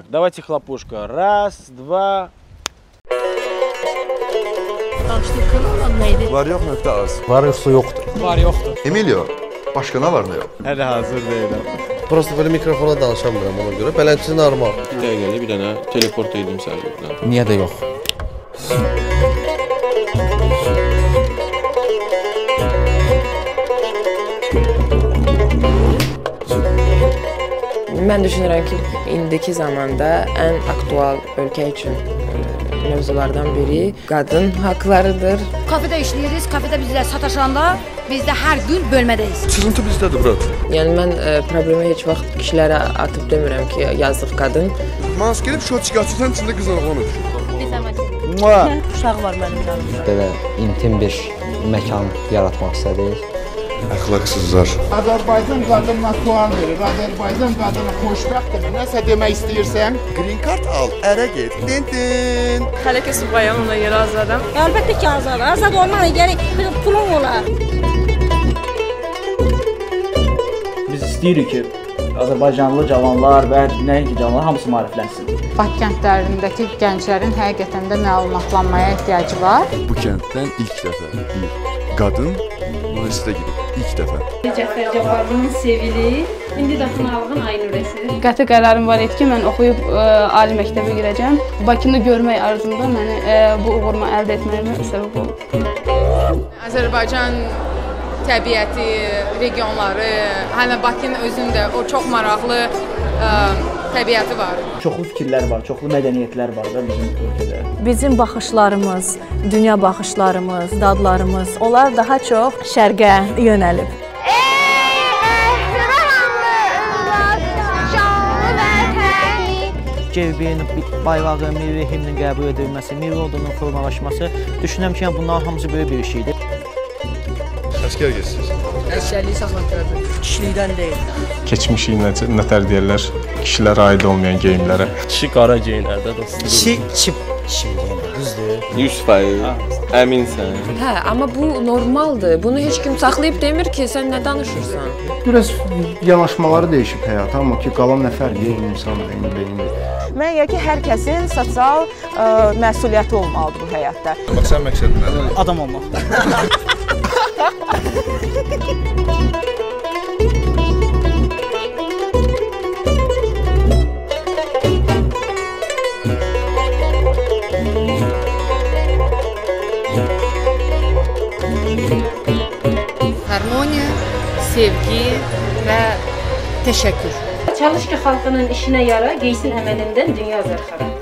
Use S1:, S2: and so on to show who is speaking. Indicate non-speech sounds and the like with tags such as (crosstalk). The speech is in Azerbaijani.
S1: Давайте хлопушка. Раз, два.
S2: Var yox nöqtə az.
S3: Var yoxsa yoxdur.
S1: Var yoxdur.
S2: Emilio, başqa nə var nə yox?
S1: Hələ hazır deyiləm.
S3: Prosta belə mikrofona danışamıram ona görə. Beləncə normal.
S4: Bir dəqiqəli bir dənə teleport edim səni buradan.
S3: Niyə də yox?
S5: Mən düşünürəm ki, indiki zamanda ən aktual ölkə üçün e, mövzulardan biri qadın haqqlarıdır.
S6: Kafede işləyirik, kafede bizlə sataşanda biz də hər gün bölmədəyik.
S2: Sızıntı bizdədir bura.
S5: Yəni mən e, problemi heç vaxt kişilərə atıb demirəm ki, yazıq qadın.
S2: Mas gelib şot çıxartırsan içində qız oğlan öpüşür.
S1: Mua.
S6: Uşaq var mənim yanımda.
S7: belə intim bir məkan yaratmaq istədik.
S2: Əxlaqsızlar.
S8: Azərbaycan qadınına sual verir. Azərbaycan qadını xoşbəxtdir. Nəsə demək istəyirsən?
S2: Green card al, ərə get. Din din.
S5: Hələ ki subayam ona görə azaram.
S6: Əlbəttə ki, azad. Azad olmağa gərək bir pulun olar.
S9: Biz istəyirik ki, Azərbaycanlı cavanlar və nəinki cavanlar hamısı maariflənsin.
S10: Bakı kəndlərindəki gənclərin həqiqətən də məlumatlanmaya ehtiyacı var.
S2: Bu kənddən ilk dəfə bir qadın universitetə gedib. İlk dəfə.
S10: Cəfər Cabbarlının sevili, indi də sınavın Aynurəsi.
S11: Qəti qərarım var idi ki, mən oxuyub ə, ali məktəbə girəcəm. Bakını görmək arzumda məni ə, bu uğuruma əldə etməyimə səbəb oldu.
S10: Azərbaycan təbiəti, regionları, həm də Bakının özündə o çox maraqlı ə, təbiəti var.
S9: Çoxlu fikirlər var, çoxlu mədəniyyətlər var da bizim ölkədə.
S6: Bizim baxışlarımız, dünya baxışlarımız, dadlarımız, onlar daha çox şərqə yönəlib.
S9: Cevbin, bayrağı, milli himnin qəbul edilməsi, milli ordunun formalaşması, düşünürəm ki, yəni bunların hamısı böyük bir iş idi.
S2: Əskər getsiniz.
S5: Əşyəliyi saxlatdırdı. Kişilikdən deyil.
S4: Keçmişi necə nətər deyirlər, kişilərə aid olmayan geyimlərə.
S3: Kişi qara geyinər də dostum.
S9: Kişi çip şimdi yəni düzdür.
S4: 100% əminsən.
S5: Hə, amma bu normaldır. Bunu heç kim saxlayıb demir ki, sən nə danışırsan?
S8: Biraz yanaşmaları dəyişib həyata, amma ki, qalan nə fərqi eyni insan eyni beyindir.
S6: Mən ya ki, hər kəsin sosial ə, məsuliyyəti olmalıdır bu həyatda.
S2: Bax sən məqsədin nədir?
S9: Adam olmaq. (laughs)
S10: harmoniya sevgi ve teşekkür.
S11: Çalış ki halkının işine yara geysin emelinden dünya zarxari